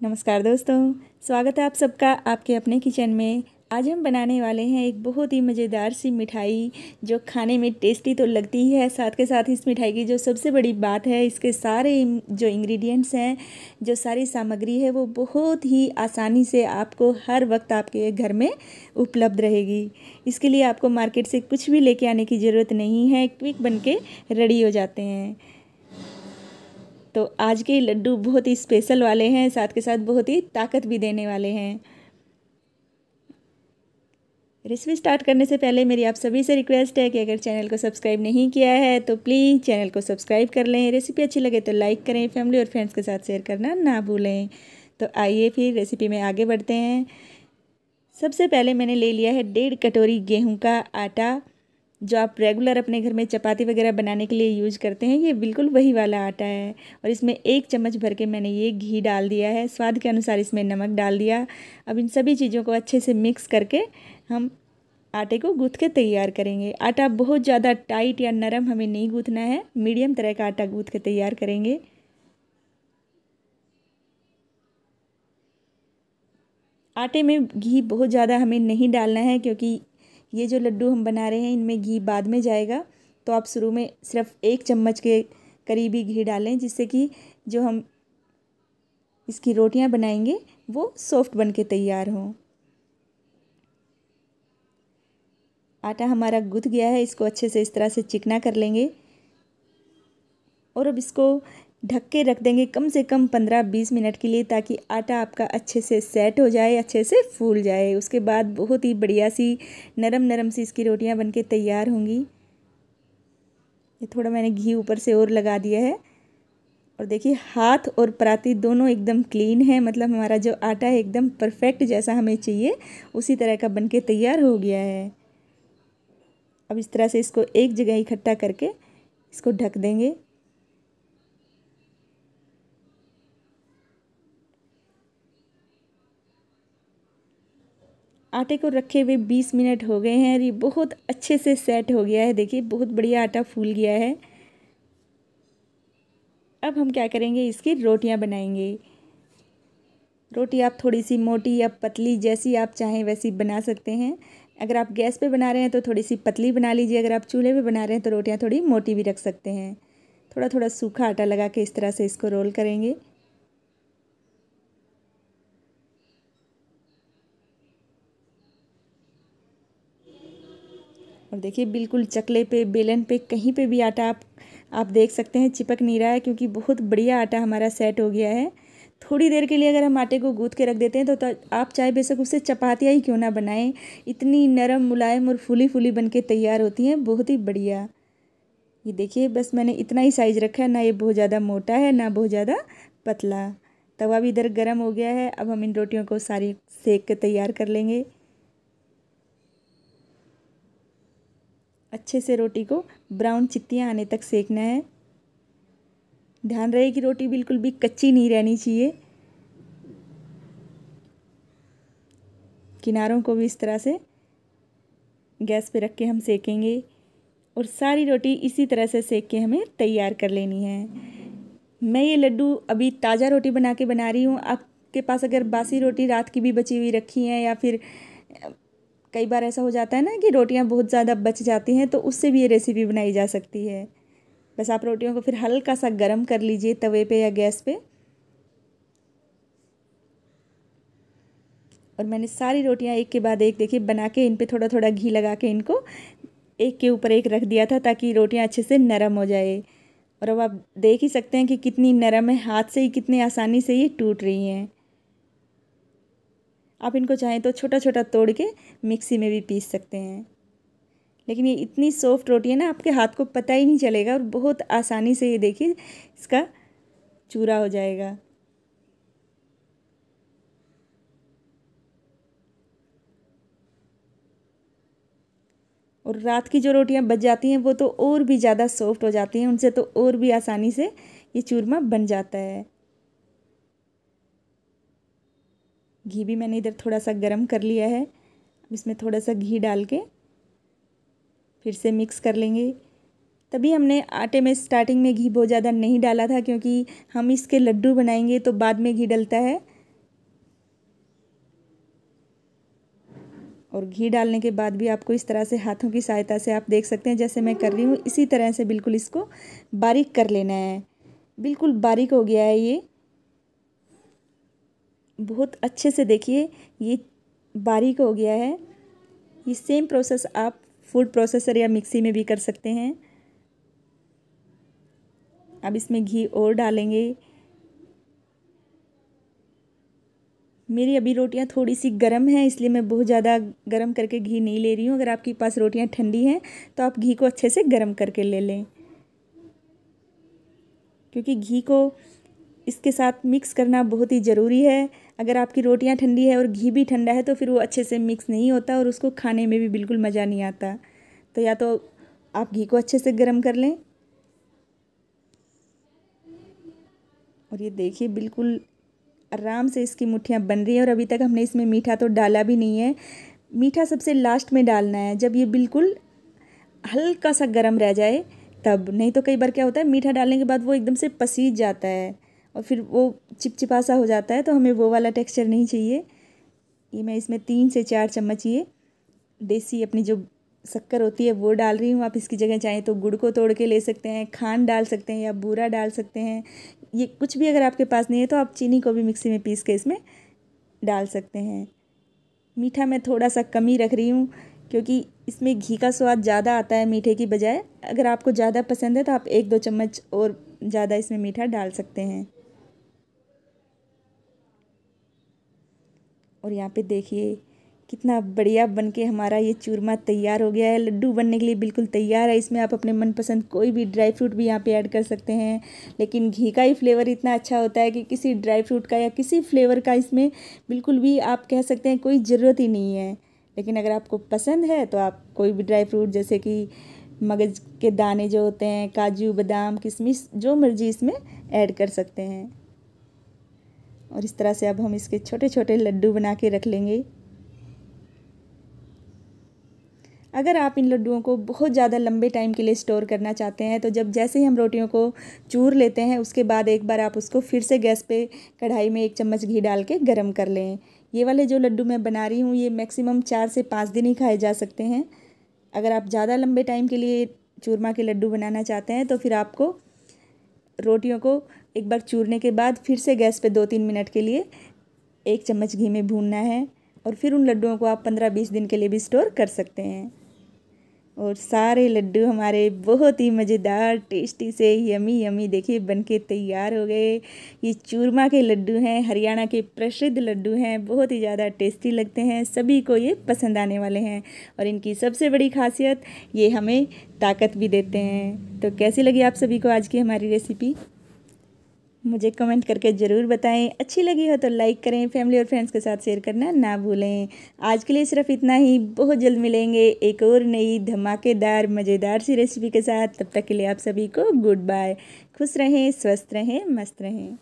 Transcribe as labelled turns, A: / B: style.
A: नमस्कार दोस्तों, स्वागत है आप सबका आपके अपने किचन में। आज हम बनाने वाले हैं एक बहुत ही मज़ेदार सी मिठाई, जो खाने में टेस्टी तो लगती ही है, साथ के साथ इस मिठाई की जो सबसे बड़ी बात है, इसके सारे जो इंग्रेडिएंट्स हैं, जो सारी सामग्री है, वो बहुत ही आसानी से आपको हर वक्त आपके घर में उपलब्ध रहेगी। इसके लिए आपको मार्केट से कुछ भी लेके आने की ज़रूरत नहीं है, क्विक बन के रेडी हो जाते हैं। तो आज के लड्डू बहुत ही स्पेशल वाले हैं, साथ के साथ बहुत ही ताकत भी देने वाले हैं। रेसिपी स्टार्ट करने से पहले मेरी आप सभी से रिक्वेस्ट है कि अगर चैनल को सब्सक्राइब नहीं किया है तो प्लीज़ चैनल को सब्सक्राइब कर लें। रेसिपी अच्छी लगे तो लाइक करें फैमिली और फ्रेंड्स के साथ शेयर करना ना भूलें। तो आइए फिर रेसिपी में आगे बढ़ते हैं। सबसे पहले मैंने ले लिया है डेढ़ कटोरी गेहूँ का आटा। जो आप रेगुलर अपने घर में चपाती वगैरह बनाने के लिए यूज़ करते हैं, ये बिल्कुल वही वाला आटा है। और इसमें एक चम्मच भर के मैंने ये घी डाल दिया है। स्वाद के अनुसार इसमें नमक डाल दिया। अब इन सभी चीज़ों को अच्छे से मिक्स करके हम आटे को गूँथ के तैयार करेंगे। आटा बहुत ज़्यादा टाइट या नरम हमें नहीं गूँथना है। मीडियम तरह का आटा गूँथ के तैयार करेंगे। आटे में घी बहुत ज़्यादा हमें नहीं डालना है, क्योंकि ये जो लड्डू हम बना रहे हैं, इनमें घी बाद में जाएगा। तो आप शुरू में सिर्फ़ एक चम्मच के करीब ही घी डालें, जिससे कि जो हम इसकी रोटियाँ बनाएँगे, वो सॉफ्ट बन के तैयार हों। आटा हमारा गुथ गया है, इसको अच्छे से इस तरह से चिकना कर लेंगे। और अब इसको ढक के रख देंगे कम से कम पंद्रह बीस मिनट के लिए ताकि आटा आपका अच्छे से सेट हो जाए, अच्छे से फूल जाए। उसके बाद बहुत ही बढ़िया सी, नरम नरम सी इसकी रोटियाँ बनके तैयार होंगी। ये थोड़ा मैंने घी ऊपर से और लगा दिया है। और देखिए, हाथ और पराती दोनों एकदम क्लीन है। मतलब हमारा जो आटा है एकदम परफेक्ट जैसा हमें चाहिए, उसी तरह का बनके तैयार हो गया है। अब इस तरह से इसको एक जगह इकट्ठा करके इसको ढक देंगे। आटे को रखे हुए बीस मिनट हो गए हैं और ये बहुत अच्छे से सेट हो गया है। देखिए, बहुत बढ़िया आटा फूल गया है। अब हम क्या करेंगे? इसकी रोटियाँ बनाएँगे। रोटी आप थोड़ी सी मोटी या पतली जैसी आप चाहें, वैसी बना सकते हैं। अगर आप गैस पे बना रहे हैं तो थोड़ी सी पतली बना लीजिए। अगर आप चूल्हे पे बना रहे हैं तो रोटियाँ थोड़ी मोटी भी रख सकते हैं। थोड़ा थोड़ा सूखा आटा लगा के इस तरह से इसको रोल करेंगे। और देखिए बिल्कुल चकले पे बेलन पे कहीं पे भी आटा आप आप देख सकते हैं चिपक नहीं रहा है क्योंकि बहुत बढ़िया आटा हमारा सेट हो गया है। थोड़ी देर के लिए अगर हम आटे को गूँथ के रख देते हैं तो, तो आप चाहे बेशक उससे चपातियाँ ही क्यों ना बनाएँ। इतनी नरम मुलायम और फूली फूली बन के तैयार होती हैं बहुत ही बढ़िया। ये देखिए बस मैंने इतना ही साइज़ रखा है ना ये बहुत ज़्यादा मोटा है ना बहुत ज़्यादा पतला। तवा भी इधर गर्म हो गया है अब हम इन रोटियों को सारी सेक के तैयार कर लेंगे। अच्छे से रोटी को ब्राउन चित्तियाँ आने तक सेकना है। ध्यान रहे कि रोटी बिल्कुल भी कच्ची नहीं रहनी चाहिए। किनारों को भी इस तरह से गैस पे रख के हम सेकेंगे और सारी रोटी इसी तरह से सेक के हमें तैयार कर लेनी है। मैं ये लड्डू अभी ताज़ा रोटी बना के बना रही हूँ। आपके पास अगर बासी रोटी रात की भी बची हुई रखी है या फिर कई बार ऐसा हो जाता है ना कि रोटियाँ बहुत ज़्यादा बच जाती हैं तो उससे भी ये रेसिपी बनाई जा सकती है। बस आप रोटियों को फिर हल्का सा गर्म कर लीजिए तवे पे या गैस पे। और मैंने सारी रोटियाँ एक के बाद एक, देखिए, बना के इन पे थोड़ा थोड़ा घी लगा के इनको एक के ऊपर एक रख दिया था ताकि रोटियाँ अच्छे से नरम हो जाए। और अब आप देख ही सकते हैं कि कितनी नरम है, हाथ से ही कितनी आसानी से ये टूट रही हैं। आप इनको चाहें तो छोटा छोटा तोड़ के मिक्सी में भी पीस सकते हैं। लेकिन ये इतनी सॉफ्ट रोटी है ना, आपके हाथ को पता ही नहीं चलेगा और बहुत आसानी से ये देखिए, इसका चूरा हो जाएगा। और रात की जो रोटियाँ बच जाती हैं, वो तो और भी ज़्यादा सॉफ्ट हो जाती हैं, उनसे तो और भी आसानी से ये चूरमा बन जाता है। घी भी मैंने इधर थोड़ा सा गर्म कर लिया है। इसमें थोड़ा सा घी डाल के फिर से मिक्स कर लेंगे। तभी हमने आटे में स्टार्टिंग में घी बहुत ज़्यादा नहीं डाला था क्योंकि हम इसके लड्डू बनाएँगे तो बाद में घी डलता है। और घी डालने के बाद भी आपको इस तरह से हाथों की सहायता से आप देख सकते हैं, जैसे मैं कर रही हूँ। इसी तरह से बिल्कुल इसको बारीक कर लेना है। बिल्कुल बारीक हो गया है ये। बहुत अच्छे से देखिए, ये बारीक हो गया है। ये सेम प्रोसेस आप फ़ूड प्रोसेसर या मिक्सी में भी कर सकते हैं। अब इसमें घी और डालेंगे। मेरी अभी रोटियाँ थोड़ी सी गर्म हैं, इसलिए मैं बहुत ज़्यादा गर्म करके घी नहीं ले रही हूँ। अगर आपके पास रोटियाँ ठंडी हैं तो आप घी को अच्छे से गर्म करके ले लें। क्योंकि घी को इसके साथ मिक्स करना बहुत ही ज़रूरी है। अगर आपकी रोटियाँ ठंडी है और घी भी ठंडा है तो फिर वो अच्छे से मिक्स नहीं होता और उसको खाने में भी बिल्कुल मज़ा नहीं आता। तो या तो आप घी को अच्छे से गर्म कर लें। और ये देखिए, बिल्कुल आराम से इसकी मुठ्ठियाँ बन रही हैं और अभी तक हमने इसमें मीठा तो डाला भी नहीं है। मीठा सबसे लास्ट में डालना है। जब ये बिल्कुल हल्का सा गर्म रह जाए, तब। नहीं तो कई बार क्या होता है, मीठा डालने के बाद वो एकदम से पसीज जाता है। और फिर वो चिपचिपा सा हो जाता है तो हमें वो वाला टेक्सचर नहीं चाहिए। ये मैं इसमें तीन से चार चम्मच ये देसी अपनी जो शक्कर होती है वो डाल रही हूँ। आप इसकी जगह चाहें तो गुड़ को तोड़ के ले सकते हैं, खांड डाल सकते हैं या बूरा डाल सकते हैं। ये कुछ भी अगर आपके पास नहीं है तो आप चीनी को भी मिक्सी में पीस के इसमें डाल सकते हैं। मीठा मैं थोड़ा सा कम ही रख रही हूँ क्योंकि इसमें घी का स्वाद ज़्यादा आता है मीठे की बजाय। अगर आपको ज़्यादा पसंद है तो आप एक दो चम्मच और ज़्यादा इसमें मीठा डाल सकते हैं। और यहाँ पे देखिए, कितना बढ़िया बन के हमारा ये चूरमा तैयार हो गया है। लड्डू बनने के लिए बिल्कुल तैयार है। इसमें आप अपने मनपसंद कोई भी ड्राई फ्रूट भी यहाँ पे ऐड कर सकते हैं। लेकिन घी का ही फ्लेवर इतना अच्छा होता है कि किसी ड्राई फ्रूट का या किसी फ्लेवर का इसमें बिल्कुल भी आप कह सकते हैं कोई ज़रूरत ही नहीं है। लेकिन अगर आपको पसंद है तो आप कोई भी ड्राई फ्रूट जैसे कि मगज के दाने जो होते हैं, काजू, बादाम किशमिश जो मर्ज़ी इसमें ऐड कर सकते हैं। और इस तरह से अब हम इसके छोटे छोटे लड्डू बना के रख लेंगे। अगर आप इन लड्डुओं को बहुत ज़्यादा लंबे टाइम के लिए स्टोर करना चाहते हैं तो जब जैसे ही हम रोटियों को चूर लेते हैं, उसके बाद एक बार आप उसको फिर से गैस पे कढ़ाई में एक चम्मच घी डाल के गर्म कर लें। ये वाले जो लड्डू मैं बना रही हूँ, ये मैक्सिमम चार से पाँच दिन ही खाए जा सकते हैं। अगर आप ज़्यादा लंबे टाइम के लिए चूरमा के लड्डू बनाना चाहते हैं तो फिर आपको रोटियों को एक बार चूरने के बाद फिर से गैस पे दो तीन मिनट के लिए एक चम्मच घी में भूनना है और फिर उन लड्डुओं को आप पंद्रह बीस दिन के लिए भी स्टोर कर सकते हैं। और सारे लड्डू हमारे बहुत ही मज़ेदार, टेस्टी से यमी यमी देखिए बनके तैयार हो गए। ये चूरमा के लड्डू हैं, हरियाणा के प्रसिद्ध लड्डू हैं, बहुत ही ज़्यादा टेस्टी लगते हैं, सभी को ये पसंद आने वाले हैं। और इनकी सबसे बड़ी खासियत, ये हमें ताकत भी देते हैं। तो कैसी लगी आप सभी को आज की हमारी रेसिपी? मुझे कमेंट करके ज़रूर बताएँ। अच्छी लगी हो तो लाइक करें, फैमिली और फ्रेंड्स के साथ शेयर करना ना भूलें। आज के लिए सिर्फ़ इतना ही। बहुत जल्द मिलेंगे एक और नई धमाकेदार, मज़ेदार सी रेसिपी के साथ। तब तक के लिए आप सभी को गुड बाय। खुश रहें, स्वस्थ रहें, मस्त रहें।